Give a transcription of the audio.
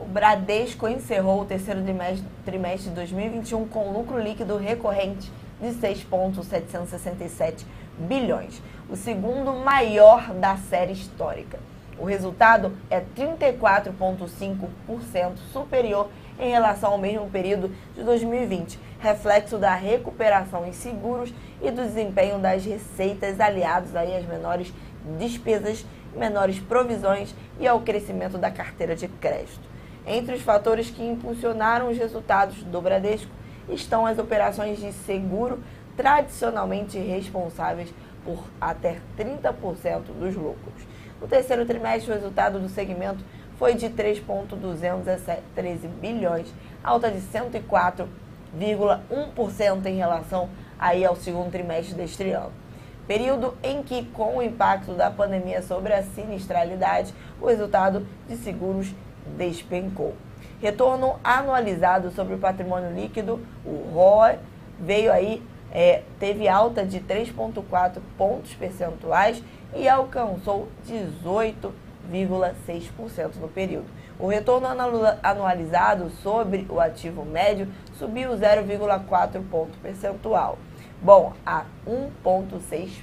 O Bradesco encerrou o terceiro trimestre de 2021 com lucro líquido recorrente de 6,767 bilhões, o segundo maior da série histórica. O resultado é 34,5% superior em relação ao mesmo período de 2020, reflexo da recuperação em seguros e do desempenho das receitas aliados aí às menores despesas, menores provisões e ao crescimento da carteira de crédito. Entre os fatores que impulsionaram os resultados do Bradesco estão as operações de seguro tradicionalmente responsáveis por até 30% dos lucros. No terceiro trimestre, o resultado do segmento foi de 3,213 bilhões, alta de 104,1% em relação aí ao segundo trimestre deste ano. Período em que, com o impacto da pandemia sobre a sinistralidade, o resultado de seguros despencou. Retorno anualizado sobre o patrimônio líquido, o ROE, veio aí, é, teve alta de 3,4 pontos percentuais e alcançou 18,6% no período. O retorno anualizado sobre o ativo médio subiu 0,4 ponto percentual, bom, a 1,6%.